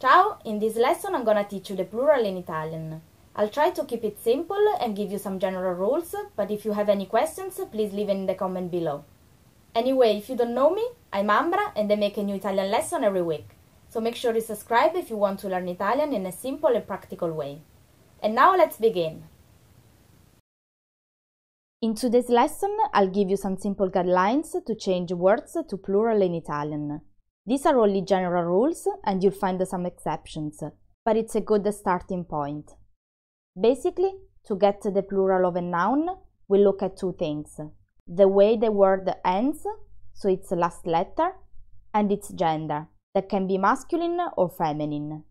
Ciao! In this lesson I'm gonna teach you the plural in Italian. I'll try to keep it simple and give you some general rules, but if you have any questions, please leave it in the comment below. Anyway, if you don't know me, I'm Ambra and I make a new Italian lesson every week. So make sure you subscribe if you want to learn Italian in a simple and practical way. And now let's begin! In today's lesson, I'll give you some simple guidelines to change words to plural in Italian. These are only general rules and you'll find some exceptions, but it's a good starting point. Basically, to get the plural of a noun, we look at two things. The way the word ends, so its last letter, and its gender, that can be masculine or feminine.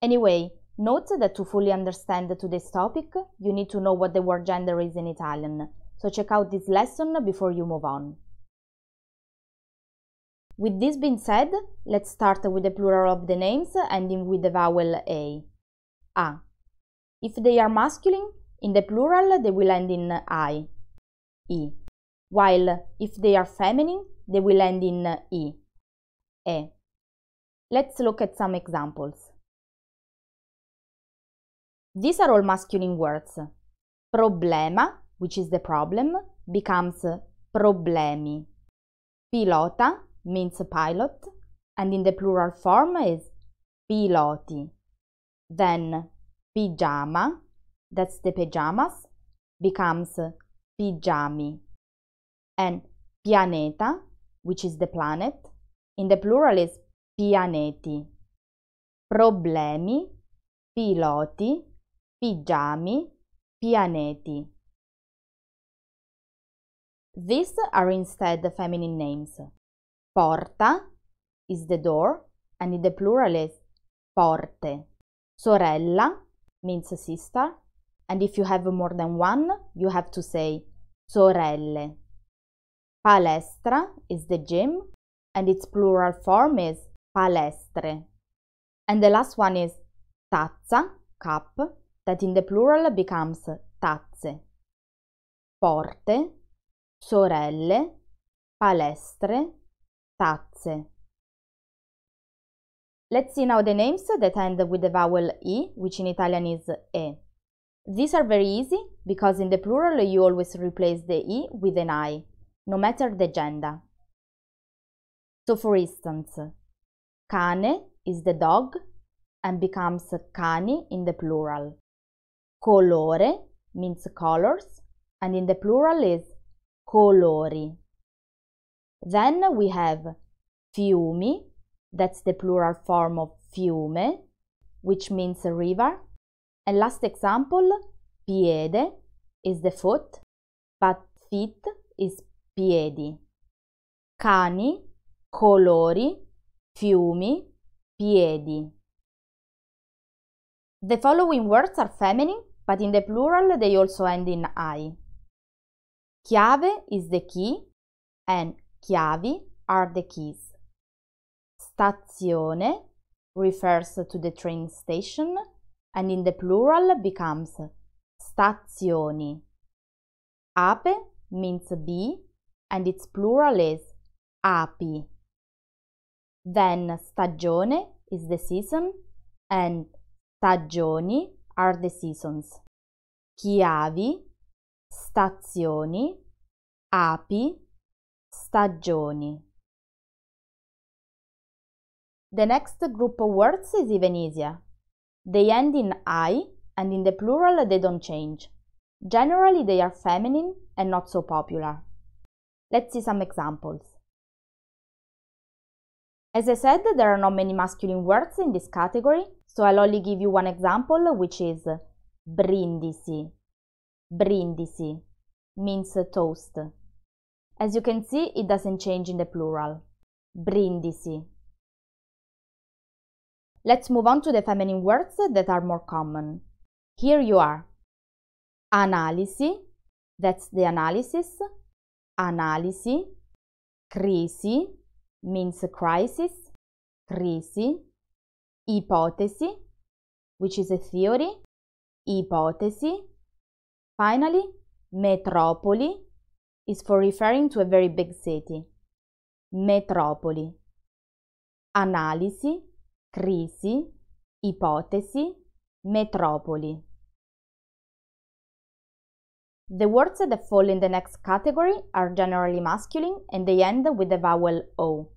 Anyway, note that to fully understand today's topic, you need to know what the word gender is in Italian, so check out this lesson before you move on. With this being said, let's start with the plural of the names ending with the vowel A. A. If they are masculine, in the plural they will end in I, E, while if they are feminine, they will end in E, E. Let's look at some examples. These are all masculine words. Problema, which is the problem, becomes problemi. Pilota means pilot, and in the plural form is piloti. Then pigiama, that's the pajamas, becomes pigiami. And pianeta, which is the planet, in the plural is pianeti. Problemi, piloti, pigiami, pianeti. These are instead the feminine names. Porta is the door and in the plural is porte. Sorella means sister and if you have more than one you have to say sorelle. Palestra is the gym and its plural form is palestre. And the last one is tazza, cup, that in the plural becomes tazze. Porte, sorelle, palestre, tazze. Let's see now the names that end with the vowel E, which in Italian is E. These are very easy because in the plural you always replace the E with an I, no matter the gender. So for instance, cane is the dog and becomes cani in the plural. Colore means colors and in the plural is colori. Then we have fiumi, that's the plural form of fiume, which means a river. And last example, piede is the foot, but feet is piedi. Cani, colori, fiumi, piedi. The following words are feminine, but in the plural they also end in I. Chiave is the key and Chiavi are the keys. Stazione refers to the train station and in the plural becomes stazioni. Ape means bee and its plural is api. Then stagione is the season and stagioni are the seasons. Chiavi, stazioni, api, stagioni. The next group of words is even easier. They end in I and in the plural they don't change. Generally they are feminine and not so popular. Let's see some examples. As I said, there are not many masculine words in this category, so I'll only give you one example, which is brindisi. Brindisi means toast. As you can see, it doesn't change in the plural. Brindisi. Let's move on to the feminine words that are more common. Here you are. Analisi, that's the analysis. Analisi. Crisi means crisis. Crisi. Ipotesi, which is a theory. Ipotesi. Finally, metropoli is for referring to a very big city. Metropoli. Analisi crisi, ipotesi, metropoli. The words that fall in the next category are generally masculine and they end with the vowel O.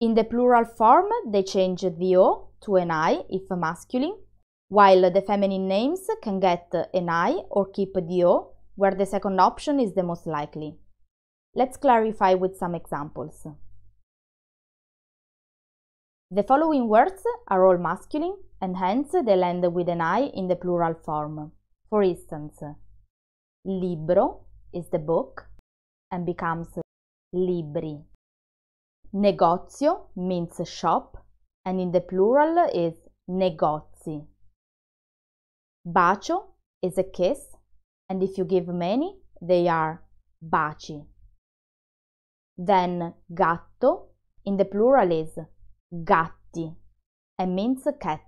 In the plural form, they change the O to an I if masculine, while the feminine names can get an I or keep the O, where the second option is the most likely. Let's clarify with some examples. The following words are all masculine and hence they'll end with an I in the plural form. For instance, Libro is the book and becomes libri. Negozio means shop and in the plural is negozi. Bacio is a kiss and if you give many, they are baci. Then gatto in the plural is gatti and means cat.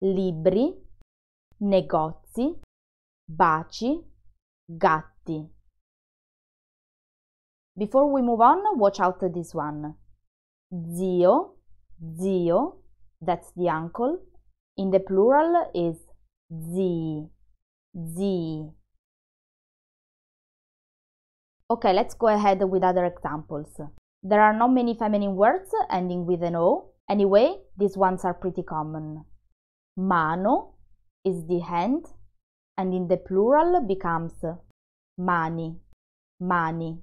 Libri, negozi, baci, gatti. Before we move on, watch out this one. Zio, zio, that's the uncle. In the plural is zii, zii. Okay, let's go ahead with other examples. There are not many feminine words ending with an O. Anyway, these ones are pretty common. Mano is the hand and in the plural becomes mani, mani.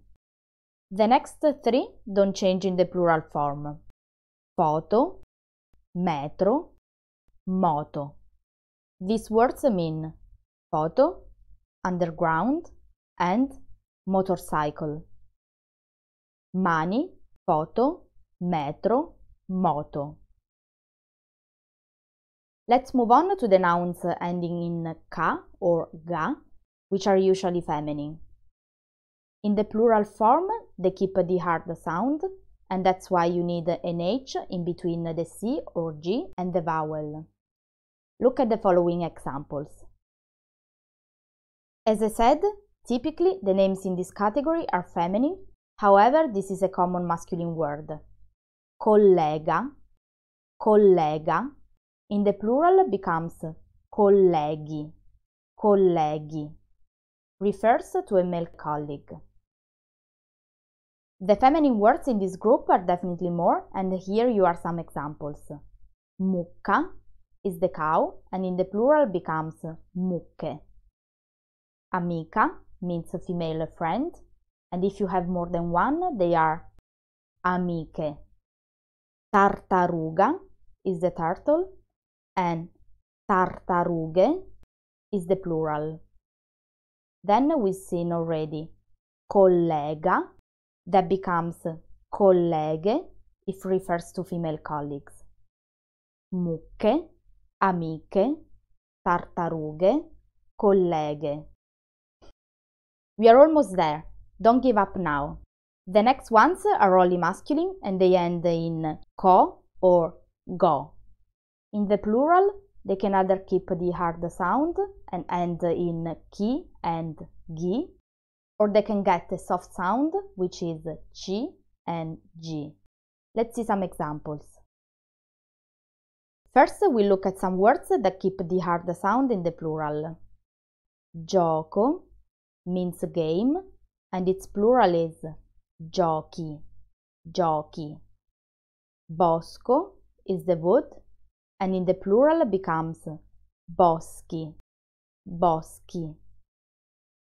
The next three don't change in the plural form. Foto, metro, moto. These words mean photo, underground, and motorcycle. Mani, foto, metro, moto. Let's move on to the nouns ending in ka or ga, which are usually feminine. In the plural form, they keep the hard sound, and that's why you need an H in between the C or G and the vowel. Look at the following examples. As I said, typically the names in this category are feminine, however this is a common masculine word. Collega, collega, in the plural becomes colleghi, colleghi, refers to a male colleague. The feminine words in this group are definitely more, and here you are some examples. Mucca is the cow, and in the plural becomes mucche. Amica means a female friend, and if you have more than one, they are amiche. Tartaruga is the turtle, and tartarughe is the plural. Then we've seen already collega that becomes colleghe if refers to female colleagues. Mucche, amiche, tartarughe, colleghe. We are almost there. Don't give up now. The next ones are only masculine and they end in co or go. In the plural, they can either keep the hard sound and end in ki and gi, or they can get a soft sound, which is chi and g. Let's see some examples. First, we look at some words that keep the hard sound in the plural. Gioco means game, and its plural is giochi, giochi. Bosco is the wood, and in the plural becomes boschi, boschi.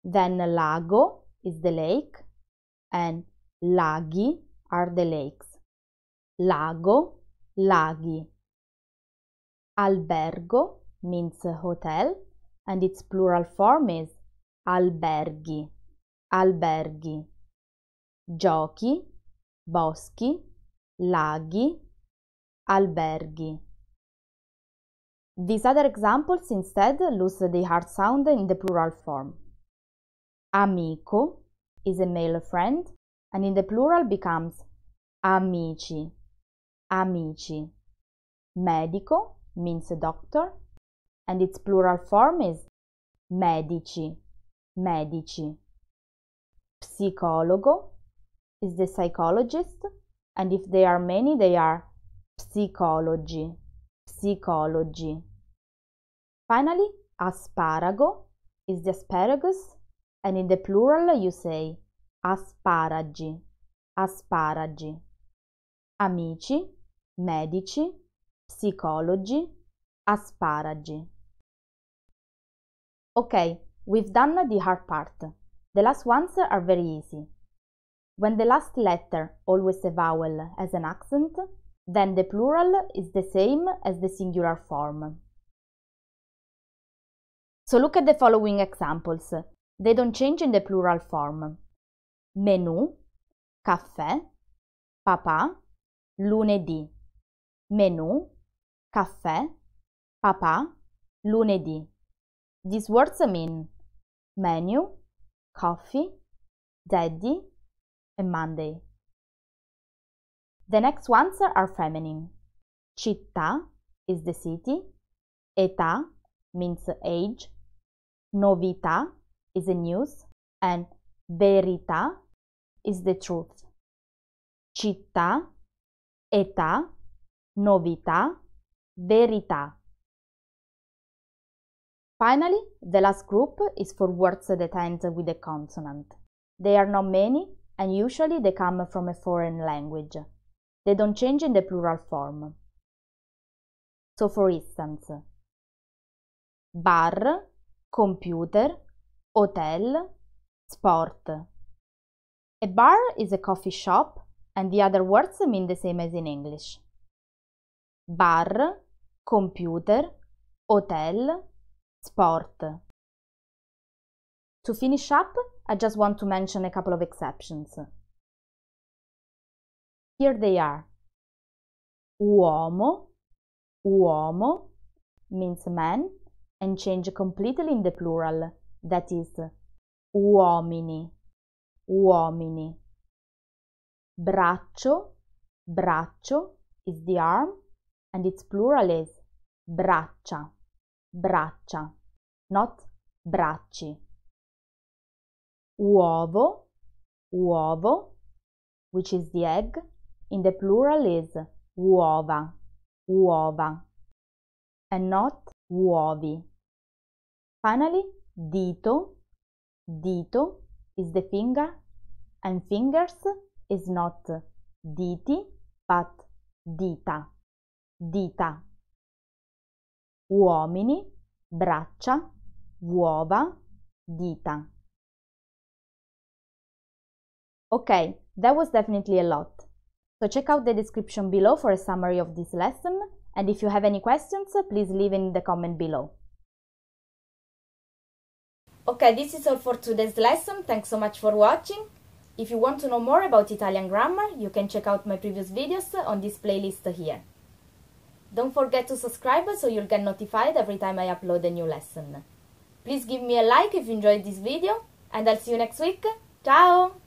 Then lago is the lake and laghi are the lakes. Lago, laghi. Albergo means hotel and its plural form is alberghi, alberghi. Giochi, boschi, laghi, alberghi. These other examples instead lose the hard sound in the plural form. Amico is a male friend and in the plural becomes amici, amici. Medico means a doctor and its plural form is medici, medici. Psicologo is the psychologist and if they are many they are psicologi, psicologi. Finally, asparago is the asparagus, and in the plural you say asparagi, asparagi. Amici, medici, psicologi, asparagi. Okay, we've done the hard part. The last ones are very easy. When the last letter always a vowel has an accent, then the plural is the same as the singular form. So look at the following examples. They don't change in the plural form. Menù, caffè, papà, lunedì. Menù, caffè, papà, lunedì. These words mean menu, coffee, daddy, and Monday. The next ones are feminine. Città is the city, età means age, novità is the news, and verità is the truth. Città, età, novità, verità. Finally, the last group is for words that end with a consonant. They are not many and usually they come from a foreign language. They don't change in the plural form. So for instance, bar, computer, hotel, sport. A bar is a coffee shop and the other words mean the same as in English. Bar, computer, hotel, sport. To finish up, I just want to mention a couple of exceptions. Here they are. Uomo, uomo means man and change completely in the plural, that is uomini, uomini. Braccio, braccio is the arm and its plural is braccia, braccia, not bracci uovo, uovo, which is the egg. In the plural is uova, uova, and not uovi. Finally, dito, dito is the finger, and fingers is not diti, but dita, dita. Uomini, braccia, uova, dita. Okay, that was definitely a lot. So check out the description below for a summary of this lesson and if you have any questions, please leave in the comment below. Okay, this is all for today's lesson. Thanks so much for watching. If you want to know more about Italian grammar, you can check out my previous videos on this playlist here. Don't forget to subscribe so you'll get notified every time I upload a new lesson. Please give me a like if you enjoyed this video and I'll see you next week. Ciao!